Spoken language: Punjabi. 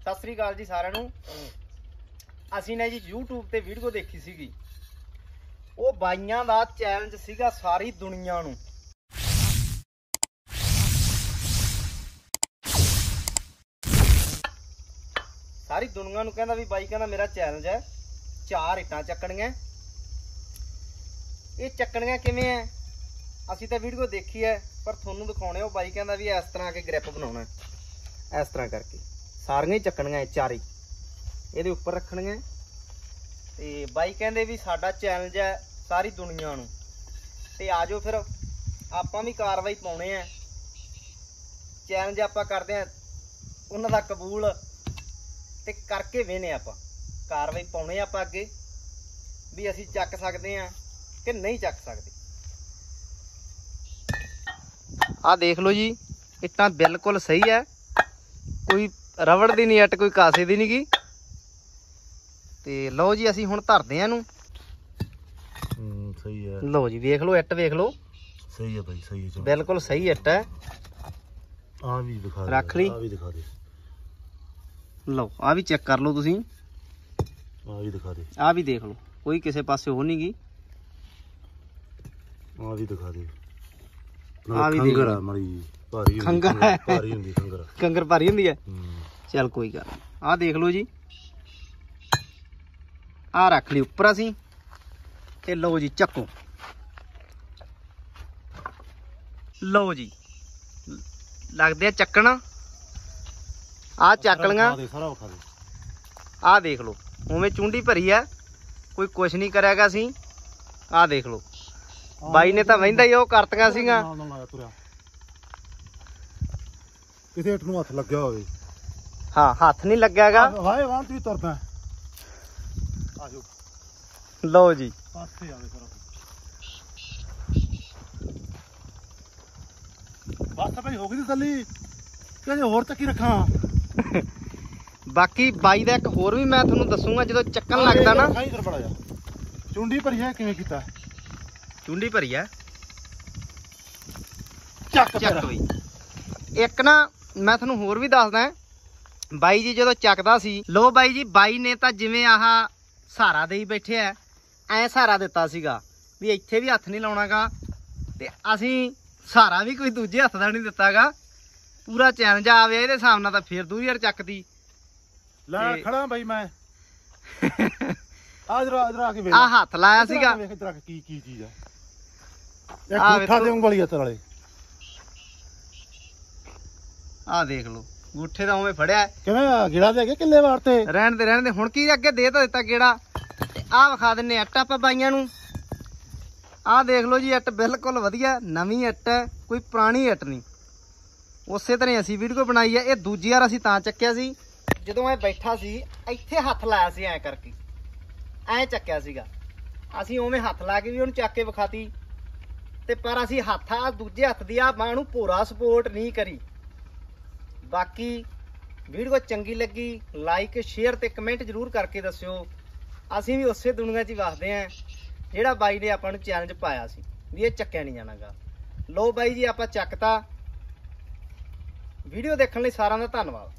ਸਤਿ ਸ੍ਰੀ ਅਕਾਲ ਜੀ ਸਾਰਿਆਂ ਨੂੰ। ਅਸੀਂ ਨੇ ਜੀ YouTube ਤੇ ਵੀਡੀਓ ਦੇਖੀ ਸੀਗੀ। ਉਹ ਬਾਈਆਂ ਦਾ ਚੈਲੰਜ ਸੀਗਾ ਸਾਰੀ ਦੁਨੀਆ ਨੂੰ। ਸਾਰੀ ਦੁਨੀਆ ਨੂੰ ਕਹਿੰਦਾ ਵੀ ਬਾਈ, ਕਹਿੰਦਾ ਮੇਰਾ ਚੈਲੰਜ ਹੈ, ਚਾਰ ਇੱਟਾਂ ਚੱਕਣੀਆਂ। ਇਹ ਚੱਕਣੀਆਂ ਕਿਵੇਂ ਐ? ਅਸੀਂ ਤਾਂ ਵੀਡੀਓ ਦੇਖੀ ਐ, ਪਰ ਤੁਹਾਨੂੰ ਦਿਖਾਉਣੇ ਉਹ ਬਾਈ ਕਹਿੰਦਾ ਵੀ ਇਸ ਤਰ੍ਹਾਂ ਕੇ ਗ੍ਰਿਪ ਬਣਾਉਣਾ ਇਸ ਤਰ੍ਹਾਂ ਕਰਕੇ। ਸਾਰੀਆਂ ਹੀ ਚੱਕਣੀਆਂ ਇਹ ਚਾਰੇ। ਇਹਦੇ ਉੱਪਰ ਰੱਖਣੀਆਂ। ਤੇ ਬਾਈ ਕਹਿੰਦੇ ਵੀ ਸਾਡਾ ਚੈਲੰਜ ਹੈ ਸਾਰੀ ਦੁਨੀਆ ਨੂੰ। ਤੇ ਆਜੋ ਫਿਰ, ਆਪਾਂ ਵੀ ਕਾਰਵਾਈ ਪਾਉਣੇ ਆ। ਚੈਲੰਜ ਆਪਾਂ ਕਰਦੇ ਆ, ਉਹਨਾਂ ਦਾ ਕਬੂਲ ਤੇ ਕਰਕੇ ਵੇਨੇ ਆਪਾਂ। ਕਾਰਵਾਈ ਪਾਉਣੇ ਆਪਾਂ ਅੱਗੇ, ਵੀ ਅਸੀਂ ਚੱਕ ਸਕਦੇ ਆ ਕਿ ਨਹੀਂ ਚੱਕ ਸਕਦੇ। ਆ ਦੇਖ ਲਓ ਜੀ, ਇੱਟਾਂ ਬਿਲਕੁਲ ਸਹੀ ਹੈ। ਕੋਈ ਰਬੜ ਦੀ ਨਹੀਂ ਇੱਟ ਕੋਈ ਕਾਸੇ ਦੀ ਨਹੀਂਗੀ ਤੇ ਲਓ ਜੀ ਅਸੀਂ ਹੁਣ ਧਰਦੇ ਆ ਇਹਨੂੰ। ਹੂੰ ਸਹੀ ਹੈ। ਲਓ ਜੀ ਵੇਖ ਲਓ ਇੱਟ ਵੇਖ ਲਓ। ਸਹੀ ਹੈ ਭਾਈ ਸਹੀ ਹੈ ਬਿਲਕੁਲ ਸਹੀ ਇੱਟ ਹੈ। ਆ ਵੀ ਦਿਖਾ ਦੇ ਰੱਖ ਲਈ। ਆ ਵੀ ਦਿਖਾ ਦੇ। ਲਓ ਆ ਵੀ ਚੈੱਕ ਕਰ ਲਓ ਤੁਸੀਂ। ਆ ਵੀ ਦਿਖਾ ਦੇ। ਆ ਵੀ ਦੇਖ ਲਓ ਕੋਈ ਕਿਸੇ ਪਾਸੇ ਹੋ ਨਹੀਂਗੀ ਆ ਵੀ ਦਿਖਾ ਦੇ। ਆਹ ਵੀ ਦੇਖ ਖੰਗਰ। ਆ ਮੜੀ ਭਾਰੀ ਹੁੰਦੀ ਖੰਘਰ ਹੈ। ਭਾਰੀ ਹੁੰਦੀ ਖੰਗਰ। ਕੰਗਰ ਭਾਰੀ ਹੁੰਦੀ ਹੈ। ਹੂੰ। ਚੱਲ ਕੋਈ ਗੱਲ ਆ ਦੇਖ ਲਓ ਜੀ। ਆ ਰੱਖ ਲਈ ਉੱਪਰ ਅਸੀਂ ਤੇ ਲਓ ਜੀ ਚੱਕੋ। ਲਓ ਜੀ। ਲੱਗਦੇ ਆ ਚੱਕਣ। ਆ ਚੱਕ ਲੀਆਂ ਵਿਖਾ ਦੇ ਸਾਰਾ ਵਿਖਾ ਦੇ। ਆ ਦੇਖ ਲਓ। ਉਵੇਂ ਚੁੰਡੀ ਭਰੀ ਆ। ਕੋਈ ਕੁਛ ਨਹੀਂ ਕਰਿਆਗਾ ਅਸੀਂ। ਆ ਦੇਖ ਲਓ। ਬਾਈ ਨੇ ਤਾਂ ਵਹਿੰਦਾ ਹੀ ਉਹ ਕਰਤੀਆਂ ਤੁਰਿਆ। ਕਿਸੇ ਹੱਟ ਨੂੰ ਹੱਥ ਲੱਗਿਆ ਹੋਵੇ। ਹਾਂ ਹੱਥ ਨਹੀਂ ਲੱਗਿਆਗਾ। ਵਾਏ ਵਾਂ ਤੂੰ ਤੁਰਦਾ ਆਜੋ। ਲਓ ਜੀ। ਪਾਸੇ ਆਵੇ ਸਾਰਾ ਬਸ ਭਾਈ ਹੋ ਗਈ ਤਸੱਲੀ। ਕਿ ਅਜੇ ਹੋਰ ਚੱਕੀ ਰੱਖਾਂ। ਬਾਕੀ ਬਾਈ ਦਾ ਇੱਕ ਹੋਰ ਵੀ ਮੈਂ ਤੁਹਾਨੂੰ ਦੱਸੂਗਾ ਜਦੋਂ ਚੱਕਣ ਲੱਗਦਾ ਨਾ। ਚੁੰਡੀ ਭਰੀ ਹੈ ਕਿਵੇਂ ਕੀਤਾ? ਚੁੰਡੀ ਭਰੀ ਆ। ਚੱਕ ਚੱਕ ਬਈ। ਇੱਕ ਨਾ ਮੈਂ ਤੁਹਾਨੂੰ ਹੋਰ ਵੀ ਦੱਸਦਾ ਬਾਈ ਜੀ ਜਦੋਂ ਚੱਕਦਾ ਸੀ ਲੋ ਬਾਈ ਜੀ ਬਾਈ ਨੇ ਤਾਂ ਜਿਵੇਂ ਆਹ ਸਹਾਰਾ ਦੇਈ ਬੈਠੇ ਐ ਐ ਸਹਾਰਾ ਦਿੱਤਾ ਸੀਗਾ ਵੀ ਇੱਥੇ ਵੀ ਹੱਥ ਨਹੀਂ ਲਾਉਣਾਗਾ ਤੇ ਅਸੀਂ ਸਹਾਰਾ ਵੀ ਕੋਈ ਦੂਜੇ ਹੱਥ ਦਾ ਨਹੀਂ ਦਿੱਤਾਗਾ। ਪੂਰਾ ਚੈਲੰਜ ਆਵੇ ਇਹਦੇ ਹਿਸਾਬ ਨਾਲ ਤਾਂ ਫੇਰ ਦੂਰੀ ਯਾਰ ਚੱਕਦੀ। ਲੈ ਖੜਾ ਬਾਈ ਮੈਂ। ਆ ਜਰਾ ਜਰਾ ਆ ਕੇ ਵੇਖ ਆ ਹੱਥ ਲਾਇਆ ਸੀਗਾ। ਵੇਖ ਆ ਕੇ ਕੀ ਚੀਜ਼ ਆ। ਇਹ। ਗੁੱਠਾ ਦੇ ਉਂਗਲੀ ਹੱਥ ਵਾਲੇ ਆਹ ਦੇਖ ਲਓ। ਗੂਠੇ ਦਾ ਉਵੇਂ ਫੜਿਆ। ਆ ਗਿੜਾ ਦੇ ਕੇ ਕਿੱਲੇ ਵਾਰ ਤੇ। ਰਹਿਣ ਦੇ ਰਹਿਣ ਦੇ ਹੁਣ ਕੀ ਅੱਗੇ ਦੇ ਤਾਂ ਦਿੱਤਾ ਕਿਹੜਾ ਤੇ ਆਹ ਵਿਖਾ ਦਿੰਨੇ ਇੱਟ ਆਪਾਂ ਬਾਈਆਂ ਨੂੰ। ਆਹ ਦੇਖ ਲਓ ਜੀ ਇੱਟ ਬਿਲਕੁਲ ਵਧੀਆ ਨਵੀਂ ਇੱਟ ਹੈ ਕੋਈ ਪੁਰਾਣੀ ਇੱਟ ਨਹੀਂ। ਉਸੇ ਤਰ੍ਹਾਂ ਅਸੀਂ ਵੀਡੀਓ ਬਣਾਈ ਹੈ ਇਹ ਦੂਜੀ ਵਾਰ ਅਸੀਂ ਤਾਂ ਚੱਕਿਆ ਸੀ। ਜਦੋਂ ਇਹ ਬੈਠਾ ਸੀ ਇੱਥੇ ਹੱਥ ਲਾਇਆ ਸੀ ਐ ਕਰਕੇ। ਐ ਚੱਕਿਆ ਸੀਗਾ। ਅਸੀਂ ਉਵੇਂ ਹੱਥ ਲਾ ਕੇ ਵੀ ਉਹਨੂੰ ਚੱਕ ਕੇ ਵਿਖਾਤੀ। ਤੇ ਪਰ ਅਸੀਂ ਹੱਥ ਆ ਦੂਜੇ ਹੱਥ ਦੀ ਆ ਬਾਹ ਨੂੰ ਪੂਰਾ ਸਪੋਰਟ ਨਹੀਂ ਕਰੀ। ਬਾਕੀ ਵੀਡੀਓ ਚੰਗੀ ਲੱਗੀ ਲਾਈਕ ਸ਼ੇਅਰ ਤੇ ਕਮੈਂਟ ਜਰੂਰ ਕਰਕੇ ਦੱਸਿਓ। ਅਸੀਂ ਵੀ ਉਸੇ ਦੁਨੀਆ 'ਚ ਹੀ ਵਸਦੇ ਆਂ ਜਿਹੜਾ ਬਾਈ ਨੇ ਆਪਾਂ ਨੂੰ ਚੈਲੰਜ ਪਾਇਆ ਸੀ, ਵੀ ਇਹ ਚੱਕਿਆ ਨਹੀਂ ਜਾਣਾਗਾ। ਲੋ ਬਾਈ ਜੀ, ਆਪਾਂ ਚੱਕਤਾ। ਵੀਡੀਓ ਦੇਖਣ ਲਈ ਸਾਰਿਆਂ ਦਾ ਧੰਨਵਾਦ।